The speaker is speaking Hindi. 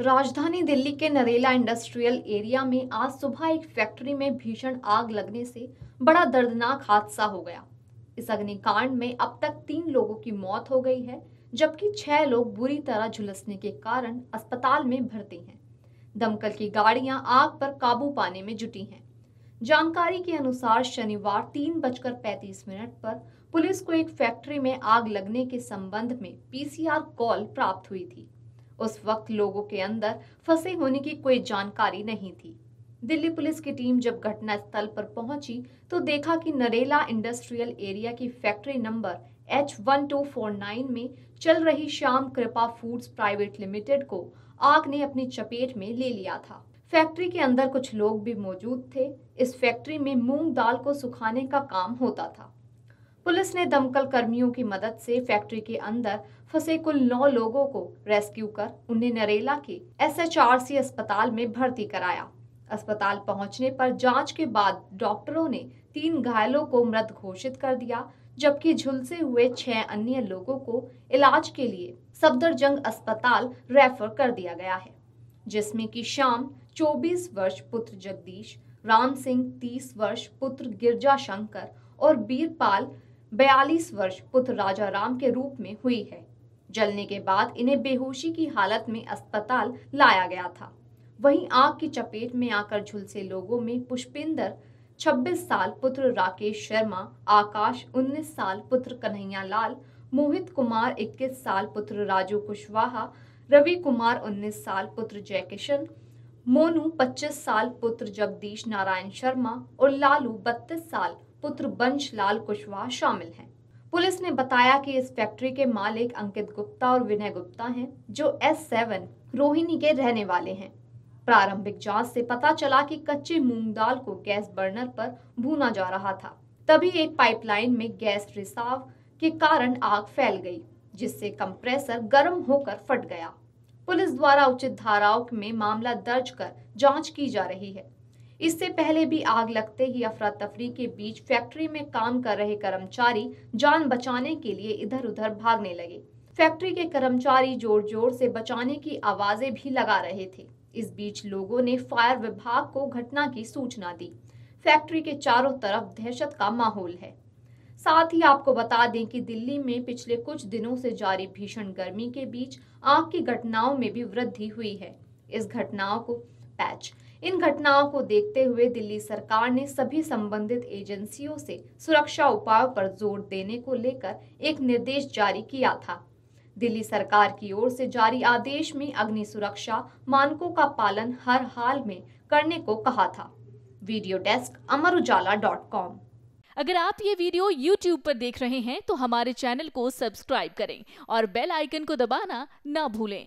राजधानी दिल्ली के नरेला इंडस्ट्रियल एरिया में आज सुबह एक फैक्ट्री में भीषण आग लगने से बड़ा दर्दनाक हादसा हो गया। इस अग्निकांड में अब तक तीन लोगों की मौत हो गई है, जबकि छह लोग बुरी तरह झुलसने के कारण अस्पताल में भर्ती हैं। दमकल की गाड़ियाँ आग पर काबू पाने में जुटी हैं। जानकारी के अनुसार शनिवार तीन बजकर पैंतीस मिनट पर पुलिस को एक फैक्ट्री में आग लगने के संबंध में पीसीआर कॉल प्राप्त हुई थी। उस वक्त लोगों के अंदर फंसे होने की कोई जानकारी नहीं थी। दिल्ली पुलिस की टीम जब घटना स्थल पर पहुँची तो देखा कि नरेला इंडस्ट्रियल एरिया की factory number H one two four nine में चल रही श्याम कृपा फूड्स प्राइवेट लिमिटेड को आग ने अपनी चपेट में ले लिया था। फैक्ट्री के अंदर कुछ लोग भी मौजूद थे। इस फैक्ट्री में मूंग दाल को सुखाने का काम होता था। पुलिस ने दमकल कर्मियों की मदद से फैक्ट्री के अंदर फंसे कुल नौ लोगों को रेस्क्यू कर उन्हें नरेला के एसएचआरसी अस्पताल में भर्ती कराया। अस्पताल पहुँचने पर जाँच के बाद डॉक्टरों ने तीन घायलों को मृत घोषित कर दिया, जबकि झुलसे हुए छह अन्य लोगों को इलाज के लिए सफदरजंग अस्पताल रेफर कर दिया गया है, जिसमें कि शाम 24 वर्ष पुत्र जगदीश, राम सिंह 30 वर्ष पुत्र गिरजा शंकर और बीरपाल बयालीस वर्ष पुत्र राजा राम के रूप में हुई है। जलने के बाद इन्हें बेहोशी की हालत में अस्पताल लाया गया था। वहीं आग की चपेट में आकर झुलसे लोगों में पुष्पिंदर 26 साल पुत्र राकेश शर्मा, आकाश 19 साल पुत्र कन्हैया लाल मोहित कुमार 21 साल पुत्र राजू कुशवाहा, रवि कुमार 19 साल पुत्र जयकिशन, मोनू 25 साल पुत्र जगदीश नारायण शर्मा और लालू 32 साल पुत्र बंश लाल कुशवाहा शामिल हैं। पुलिस ने बताया कि इस फैक्ट्री के मालिक अंकित गुप्ता और विनय गुप्ता हैं, जो एस सेवन रोहिणी के रहने वाले हैं। प्रारंभिक जाँच से पता चला कि कच्चे मूंग दाल को गैस बर्नर पर भूना जा रहा था। तभी एक पाइपलाइन में गैस रिसाव के कारण आग फैल गई, जिससे कंप्रेसर गर्म होकर फट गया। पुलिस द्वारा उचित धाराओं में मामला दर्ज कर जाँच की जा रही है। इससे पहले भी आग लगते ही अफरा तफरी के बीच फैक्ट्री में काम कर रहे कर्मचारी जान बचाने के लिए इधर उधर भागने लगे। फैक्ट्री के कर्मचारी ज़ोर ज़ोर से बचाने की आवाज़ें भी लगा रहे थे। इस बीच लोगों ने फायर विभाग को घटना की सूचना दी। फैक्ट्री के चारों तरफ़ दहशत का माहौल है। साथ ही आपको बता दें कि दिल्ली में पिछले कुछ दिनों से जारी भीषण गर्मी के बीच आग की घटनाओं में भी वृद्धि हुई है। इस घटनाओं को पैच इन घटनाओं को देखते हुए दिल्ली सरकार ने सभी संबंधित एजेंसियों से सुरक्षा उपायों पर ज़ोर देने को लेकर एक निर्देश जारी किया था। दिल्ली सरकार की ओर से जारी आदेश में अग्नि सुरक्षा मानकों का पालन हर हाल में करने को कहा था। Video desk Amar Ujala dot com. अगर आप ये वीडियो YouTube पर देख रहे हैं तो हमारे चैनल को सब्सक्राइब करें और बेल आइकन को दबाना ना भूलें।